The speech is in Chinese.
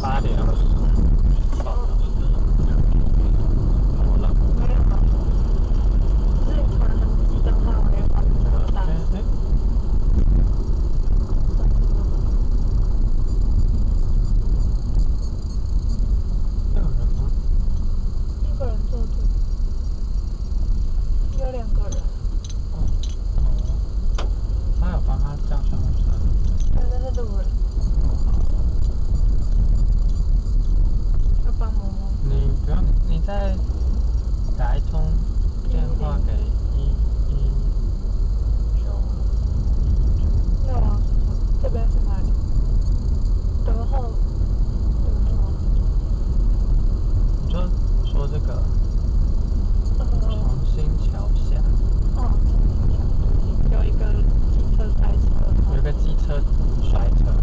八点了。Thank you. 再打一通电话给一一九。那我这边是哪里？德后你。说说这个，重新桥下，哦，重新桥，有一个机车摔车，有个机车摔车。